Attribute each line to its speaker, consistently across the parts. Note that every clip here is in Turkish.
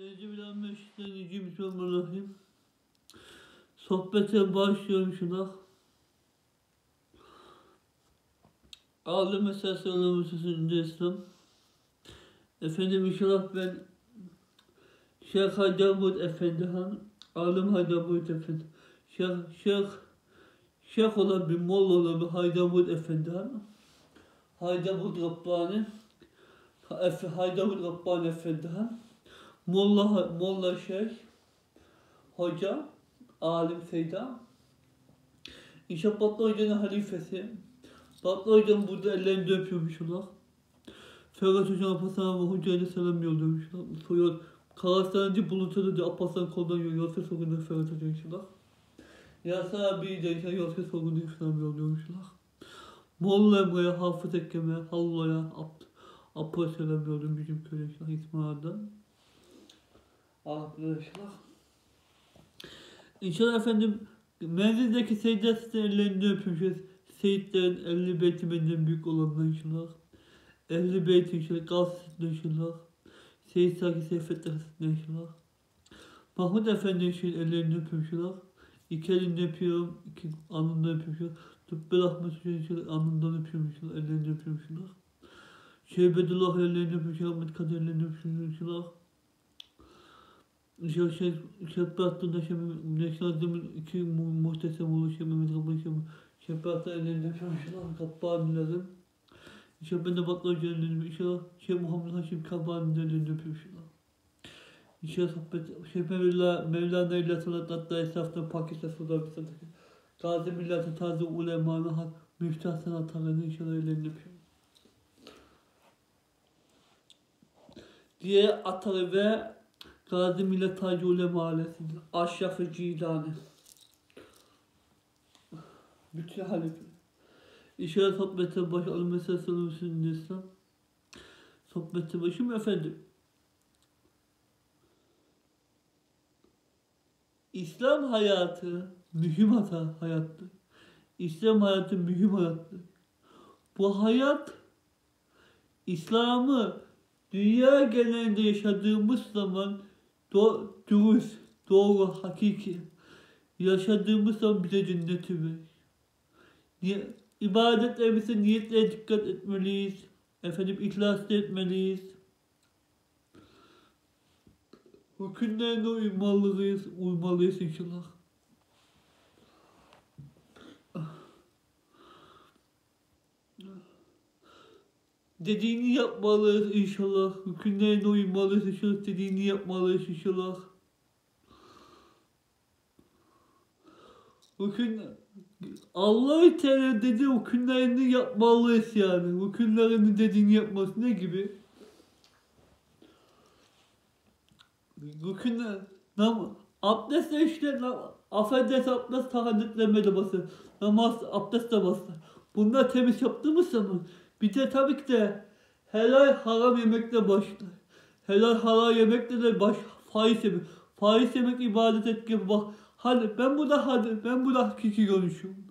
Speaker 1: Bismillahirrahmanirrahim. Sohbete başlıyorum şuna. Alım esası alım esasında İslam. Efendim inşallah ben Şeyh Haydamut Efendi Han, Alım Haydamut Efendi. Şeyh, Şeyh, Şeyh olan bir Molla olan bir Haydamut Efendi Han. Haydamut Rabbani. Efe, Haydamut Rabbani Efendi Han. Molla, Molla Şeyh, Hoca, Alim Seyda. İnşallah Batlı Hoca'nın halifesi. Batlı Hocam burada ellerini öpüyormuş Allah. Ferhat Hocam Alparslan ve Hoca'ya selam yolluyormuş. Soruyor. Karastancı Bulut'a da Alparslan koldan yolluyor. Yolsa sorunu Ferhat Hoca inşallah. Yasa abi de inşallah yolsa sorunu selam yolluyormuş Allah. Molla Emre'ye, Hafız Ekem'e, Hallo'ya, Abd Apo'ya selam yolluyorum bizim köye inşallah İsmail'den. Arkadaşlar. İnşallah efendim menzildeki secde ellerini öpmüşüz. Seyitlerin 50 beyti benden büyük olanlar inşallah. 50 beyti inşallah. Gavsızda inşallah. Seyit Saki Seyfetler inşallah. Mahmut Efendi için ellerini öpüyorum inşallah. İki elini öpüyorum. iki alnından öpüyorum inşallah. Tıbbel Ahmet Hoca inşallah alnından öpüyorum inşallah. Ellerini öpüyorum inşallah. Şehbedullah ellerini öpüyorum inşallah. Ahmet Kadir ellerini öpüyorum inşallah. İnşallah şey, şefaatinde şey, Neşnazım'ın iki mu muhteşem oluşu Mehmet Rabbi şey, şefaatle ellerinde yapmışlar, kabbanilerim. İnşallah ben de Hoca ellerinde, inşallah şey Muhammed Haşim kabbanilerin ellerinde öpüyormuşlar. İnşallah sohbet, şey Mevla, Mevlana ile sanat hatta esnaftan Pakistan Sudan bir sanat. Gazi milleti taze ulemanı hak, müftah sanatlarını inşallah öpüyor. diye atarı ve Gazi Millet Tacı Ulema Ailesi'nin Aşraf-ı Cilani. Bütün halife. İşaret sohbete baş meselesi olmuşsun İslam. Sohbete başım efendim. İslam hayatı mühim hata hayattır. İslam hayatı mühim hayattır. Bu hayat İslam'ı dünya genelinde yaşadığımız zaman do dürüst, doğru, hakiki yaşadığımız zaman bize cenneti verir. Niye, ibadetlerimize niyetlere dikkat etmeliyiz. Efendim ihlaslı etmeliyiz. Hükümlerine uymalıyız, uymalıyız inşallah. Dediğini yapmalıyız inşallah. Hükümlerine uymalıyız inşallah. Dediğini yapmalıyız inşallah. Hüküm Allah-u Teala dedi hükümlerini yapmalıyız yani. Hükümlerini dediğini yapması ne gibi? Hükümler nam abdest de işte nam, affedersin abdest tahaddütleme de basın. Namaz abdest de basın. Bunlar temiz yaptığımız zaman bir de tabii ki de helal haram yemekle başlar. Helal haram yemekle de baş faiz yemek. Faiz yemek ibadet etki bak. Hadi ben burada hadi ben burada hakiki konuşuyorum.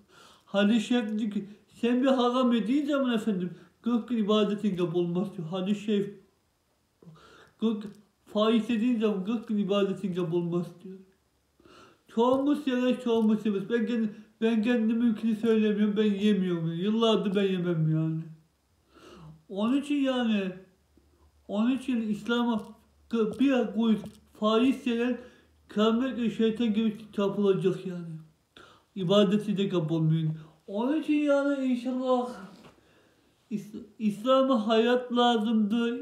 Speaker 1: Hadi şef diyor ki sen bir haram yediğin zaman efendim 40 gün ibadetin kabul olmaz diyor. Hadi şef 40 faiz yediğin zaman 40 gün ibadetin kabul olmaz diyor. Çoğumuz yere çoğumuz yemez. Ben kendim, ben kendim mümkün söylemiyorum. Ben yemiyorum. Yıllardır ben yemem yani. Onun için yani onun için İslam'a bir kuruş faiz yenen kıyamet ve şeytan gibi tapılacak yani. İbadeti de kabul olmuyor. Onun için yani inşallah İslam'a hayat lazımdır.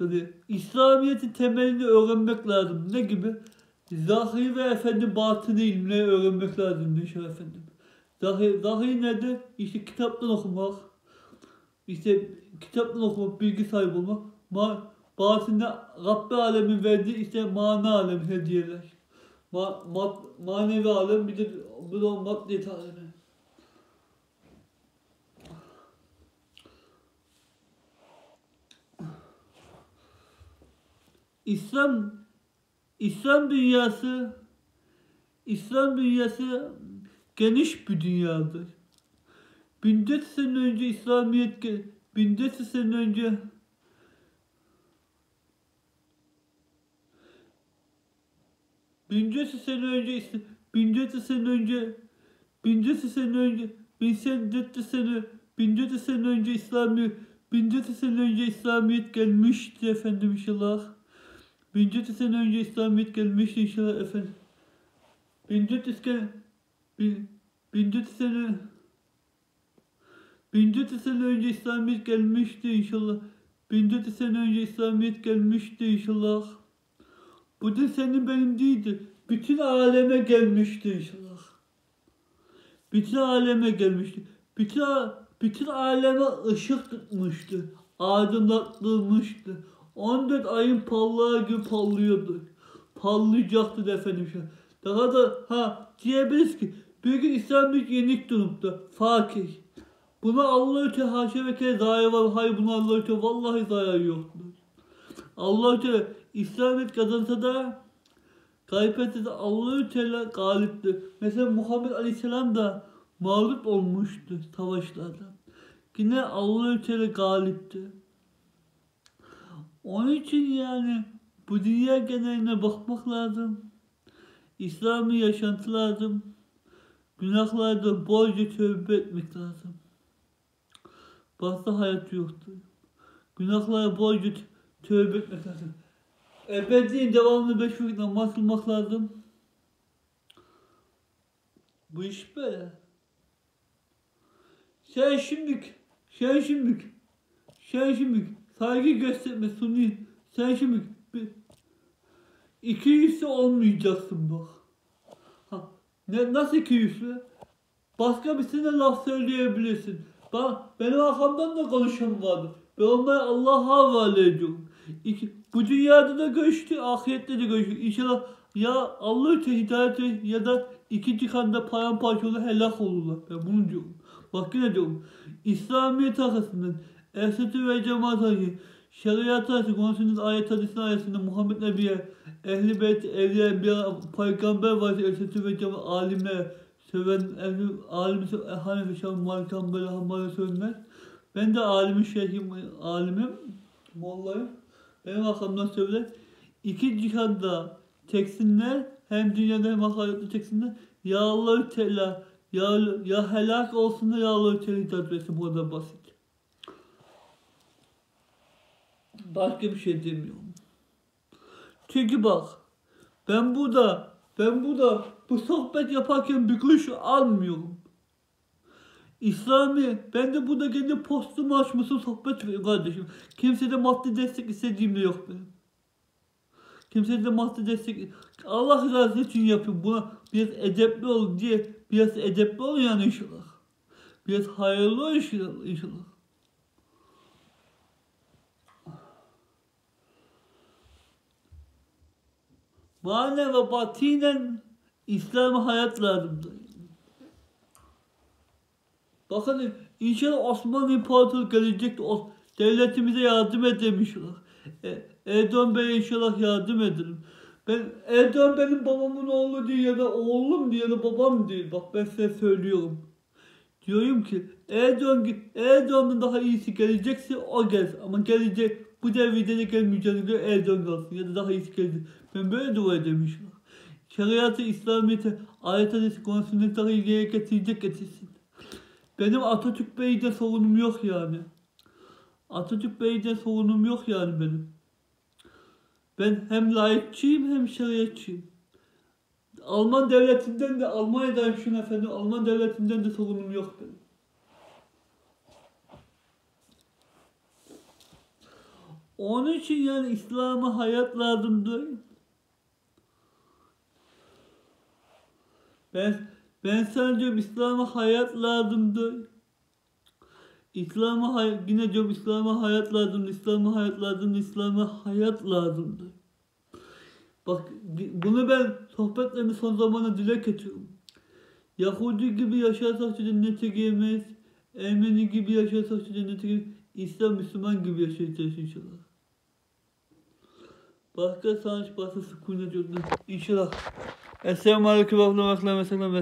Speaker 1: Yani İslamiyet'in temelini öğrenmek lazım. Ne gibi? Zahir ve efendim batını ilmini öğrenmek lazım inşallah efendim. Zahir, zahir nedir? İşte kitaptan okumak. İşte kitaptan okumak, bilgi sahibi olmak. Ma batında Rabbi alemin verdiği işte mana alemi hediyeler. Ma ma manevi alem bir de bu da maddi alemi. İslam İslam dünyası İslam dünyası geniş bir dünyadır. 1400 sene önce İslamiyet 1400 sene önce Bince sene önce bince sene önce bince sene önce bin sene sene bince sene önce İslami bince sene önce İslamiyet gelmişti efendim inşallah. Bince sene önce İslamiyet gelmişti inşallah efendim. Bince sene bin, bince sene 1400 sene önce İslamiyet gelmişti inşallah. 1400 sene önce İslamiyet gelmişti inşallah. Bu da senin benim değildi. Bütün aleme gelmişti inşallah. Bütün aleme gelmişti. Bütün bütün aleme ışık tutmuştu. Aydınlatılmıştı. 14 ayın parlağı gibi parlıyordu. Parlayacaktı da efendim şu. Daha da ha diyebiliriz ki bir gün İslamiyet yenik durumda. Fakir. Buna Allahü Teala haşa ve kere zayi var. Hayır buna Allahü Teala vallahi zayi yoktur. Allahü Teala İslamiyet kazansa da kaybetse de Allahü Teala galiptir. Mesela Muhammed Aleyhisselam da mağlup olmuştu savaşlarda. Yine Allahü Teala galipti. Onun için yani bu dünya geneline bakmak lazım. İslami yaşantı lazım. Günahlardan bolca tövbe etmek lazım. Başka hayat yoktur. Günahlara bolca tövbe etmek lazım. Ebediyen devamlı beş vakit namaz kılmak lazım. Bu iş böyle. Sen şimdilik, sen şimdilik, sen şimdilik saygı gösterme suni. Sen şimdilik iki yüzlü olmayacaksın bak. Ha, ne, nasıl iki yüzlü? Başka birisine laf söyleyebilirsin. Ben, benim arkamdan da konuşan vardı. Ben onları Allah'a havale ediyorum. İki, bu dünyada da göçtü, ahirette de göçtü. İnşallah ya Allah'ı hidayeti ya da iki cihanda paramparça olur, helak olurlar. Ben bunu diyorum. Bak yine diyorum. İslamiyet arkasından Esatü ve cemaat ayı şeriat arası konusunda ayet hadisinin ayetinde Muhammed Nebi'ye Ehl-i Beyt, Evliya, peygamber var Esatü ve cemaat alime seven ehli alim Hanefi Şam Malik Hanbeli Hanbeli söylemez. Ben de alimin şeyhim, alimim, mollayım. Benim arkamdan söyler. İki cihanda teksinler hem dünyada hem ahirette teksinler. Ya Allah Teala ya, ya helak olsunlar ya Allah Teala hidayet versin. Bu kadar basit. Başka bir şey demiyorum. Çünkü bak ben burada ben burada bu sohbet yaparken bir kuruş almıyorum. İslami, ben de burada kendi postumu açmışım sohbet veriyorum kardeşim. Kimse de maddi destek istediğim de yok benim. Kimse de maddi destek, Allah rızası için yapıyorum. Buna biraz edepli ol diye, biraz edepli ol yani inşallah. Biraz hayırlı ol inşallah. Manen ve batinen İslam hayat. Bakın inşallah Osmanlı İmparatoru gelecek devletimize yardım edemişler. E, Erdoğan Bey'e inşallah yardım edelim. Ben Erdoğan benim babamın oğlu değil ya da oğlum değil ya da babam değil. Bak ben size söylüyorum. Diyorum ki Erdoğan, Erdoğan'ın daha iyisi gelecekse o gelsin. Ama gelecek bu devirde de gelmeyeceğini göre Erdoğan kalsın ya da daha iyisi gelecek. Ben böyle dua edemişim. Şeriatı, İslamiyet'i, ayet hadisi konusunda daha iyiye getirecek getirsin. Benim Atatürk Bey'de sorunum yok yani. Atatürk Bey'de sorunum yok yani benim. Ben hem layıkçıyım hem şeriatçıyım. Alman devletinden de Almanya'dayım şunu efendim. Alman devletinden de sorunum yok benim. Onun için yani İslam'a hayat lazımdır. Ben ben sana diyorum İslam'a hayat lazımdır. İslam'a hay yine diyorum İslam'a hayat lazım, İslam'a hayat lazım, İslam'a hayat lazımdır. Bak bunu ben sohbetlerimi son zamanda dile getiriyorum. Yahudi gibi yaşarsak cennete girmeyiz. Ermeni gibi yaşarsak cennete girmeyiz. İslam Müslüman gibi yaşayacağız inşallah. Başka sanç sıkıntı yok. İnşallah. Esselamu Aleyküm ve Rahmetullah ve Selam